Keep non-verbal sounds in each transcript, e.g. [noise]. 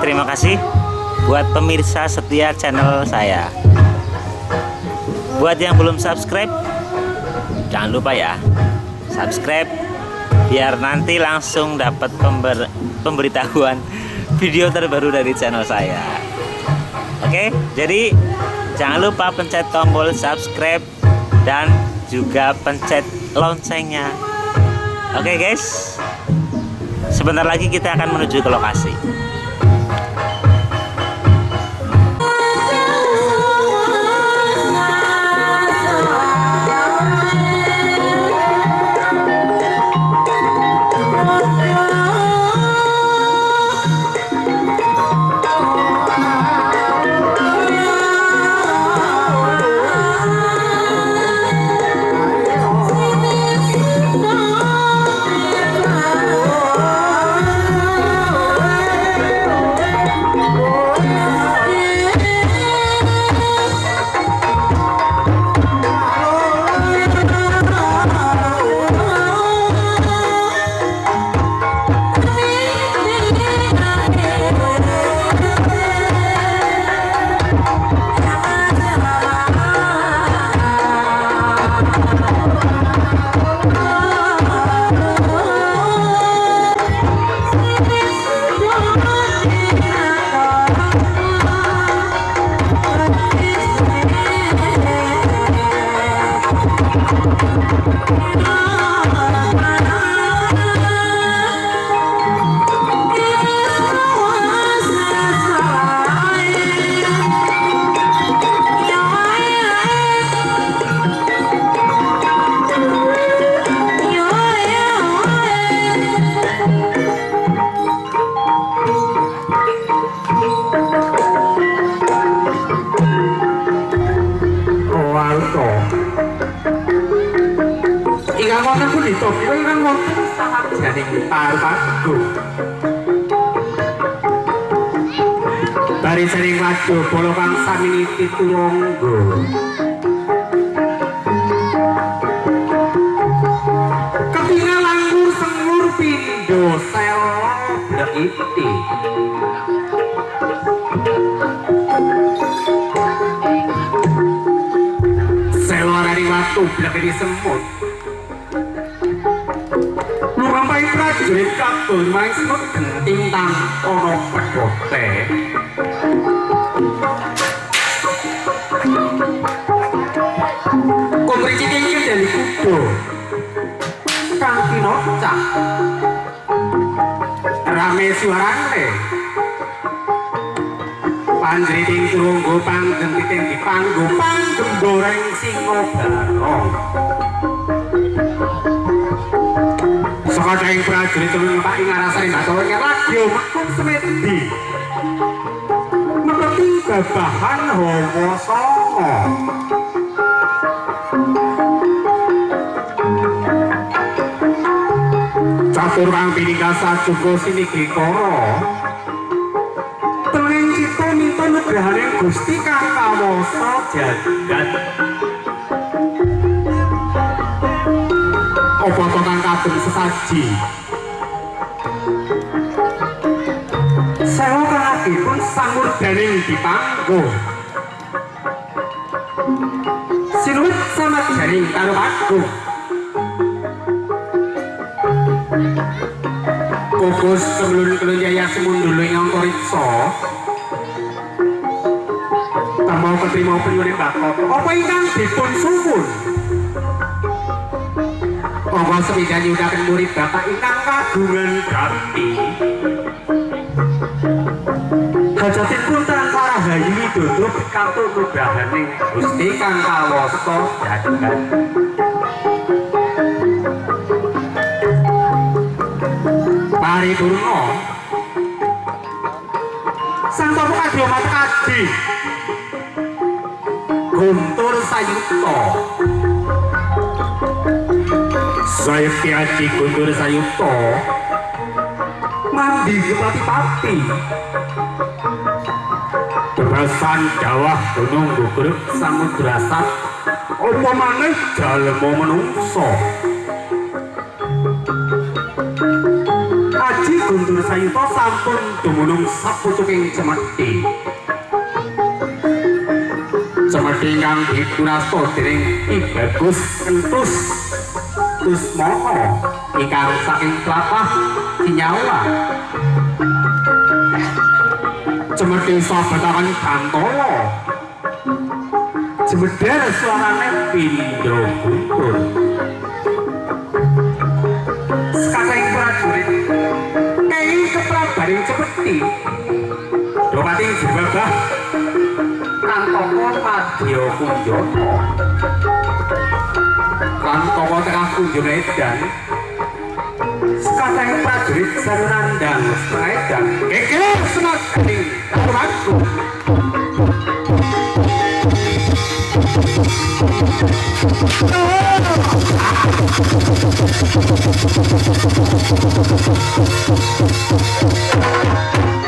terima kasih buat pemirsa setia channel saya. Buat yang belum subscribe, jangan lupa ya subscribe biar nanti langsung dapat pember pemberitahuan [laughs] video terbaru dari channel saya. Oke, jadi jangan lupa pencet tombol subscribe dan juga pencet loncengnya. Oke guys, sebentar lagi kita akan menuju ke lokasi. Jabala kang sami pitulungga Ketina langgur sengur pindo sel dekiti Selorani watu disemut, semut. Lumampahi prajurit kabur Main semut genting tang Orang pedote kudo. Kang kinocak. Rame suarane. Panjriting turunggo panggem titing di panggo panggem goreng singo barong. Saka daing prajurit tulung pak ing arasane batara ngelagyo makum semedi. Mengerti babahan hawa songo. Catur kang piningkasa juga sini kikoro. Tenging cita minta nugrahane Gusti kang kawasa jagat. Apa to kang kadung sesaji? Sewa kalagipun sangur daning dipanggo. Sinuwit sama jaring karo aku. Kukus kemelun-kelun jaya semundulu yang korikso Tamau keterima penyulit bakok Apa ingkang dipun sumun Apa sepeda nyudakan murid bapak ingkang kagungan ganti. Hajatin pun transara hayu widodo pikantuk nugrahaning Gusti kang kawasa Paripurna Sang Bapak Kadya Matkadi Guntur Sayuto Saya Tiaji Guntur Sayuto Mandi Pati-pati Bebasan Jawa Gunung Gugruk Samudrasat Apa maneh? Jalma menungso Guntur Sayuta sampun dumunung saputuking cemeti. Cemeti ingkang dipunasta dening Ki Bagus Kentus Tusmono ingkang saking tlatah Cinyawa. Cemeti sabetaken Gantara. Jemeder suarane pindho guntur. Cepeti Dopati jebabah Kantoko Madya Kunjono Kantoko tengah kunjung edan Sekating prajurit Sarunandang setengah edan Geger senaganing Katuranku Thank you.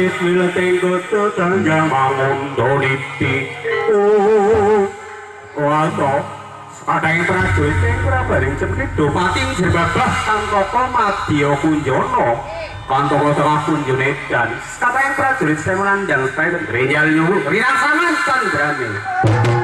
Wileteng kutu tanjang mangun doliti wato ada yang prajurit yang prabaring cemkit Dupati jerbabah kantoko madya kunjono Kantoko tengah kunjone dan kata yang prajurit saya menandang supaya Rinjal nyuhu Rinaksanan candrane Ah!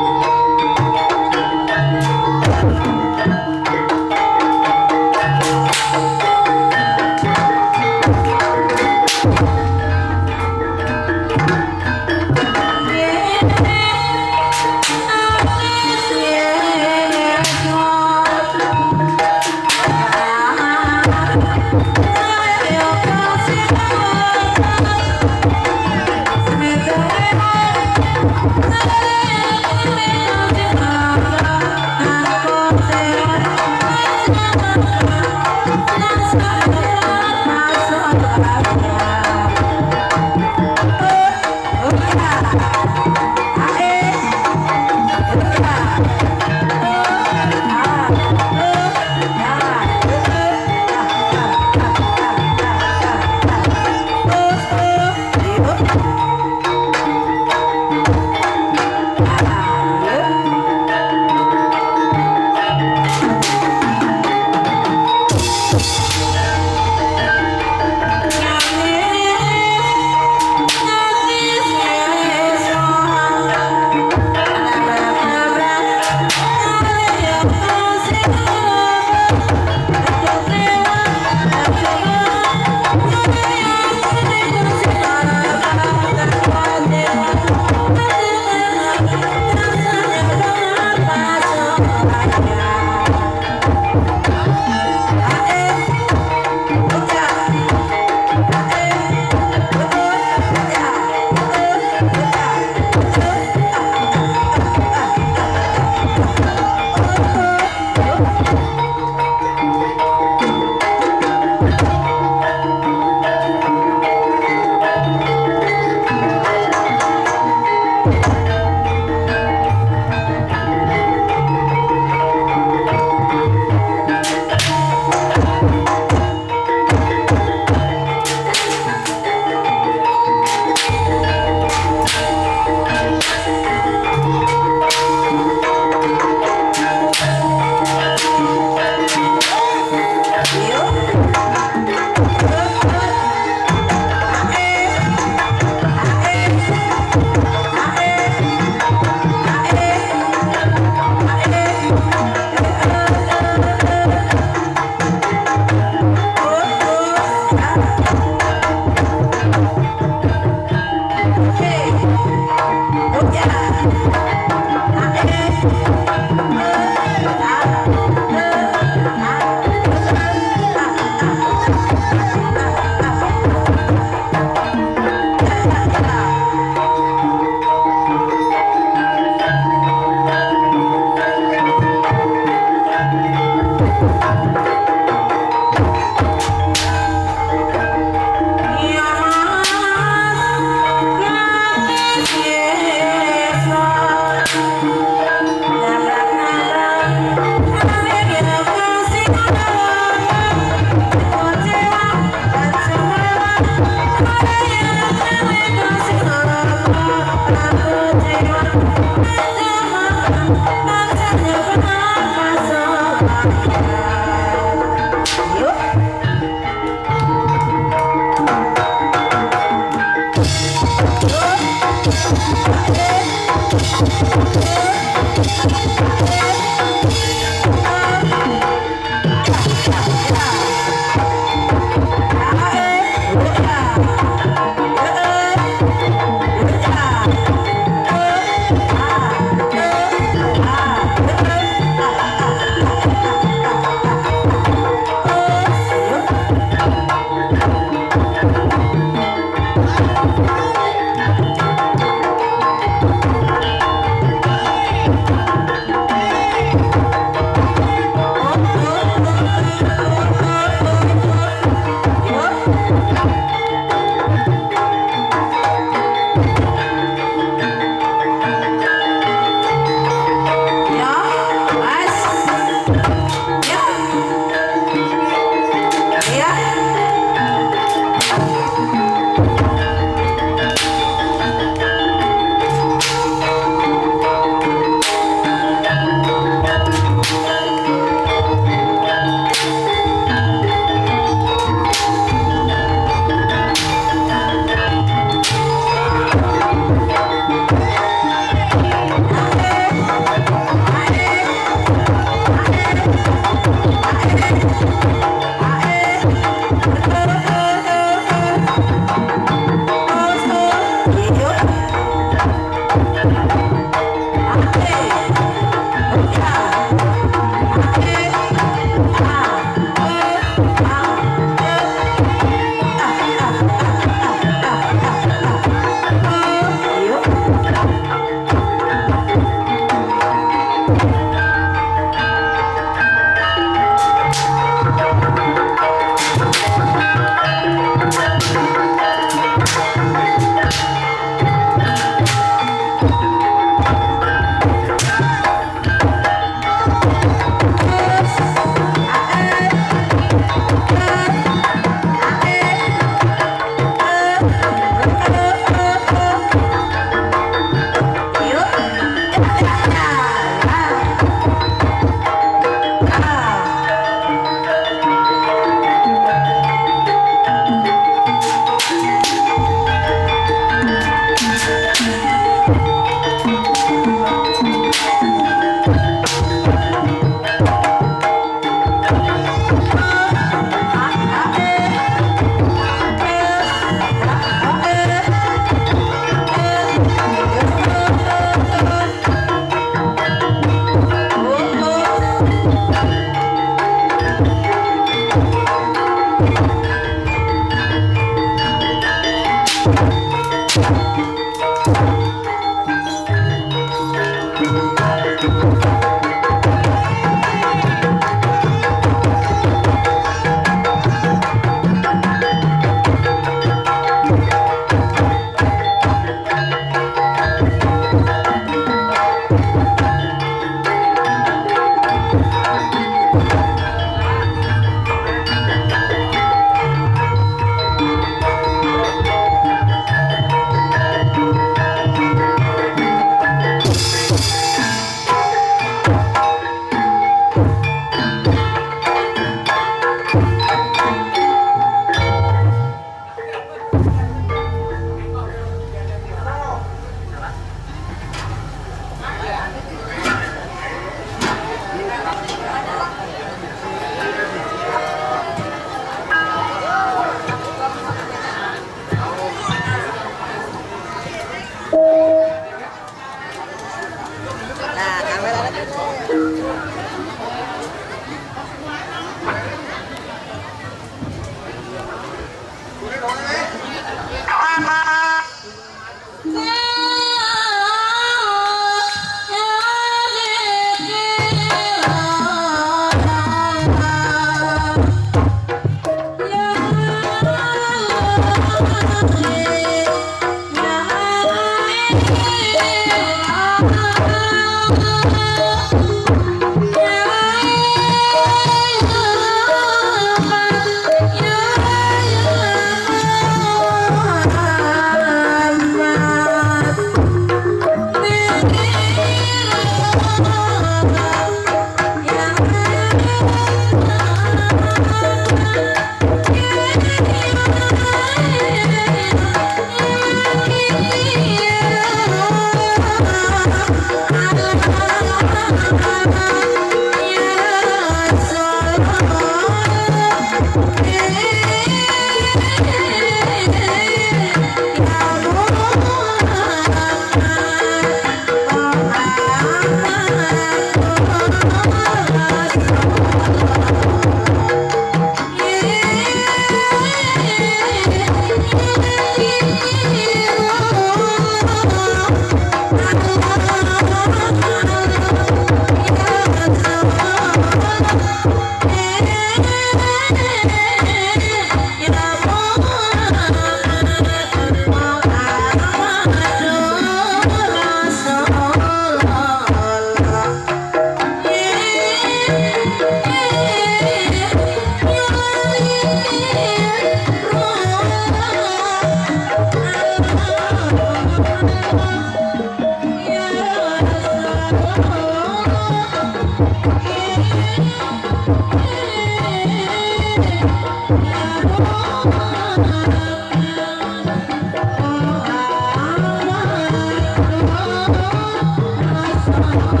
Thank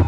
you.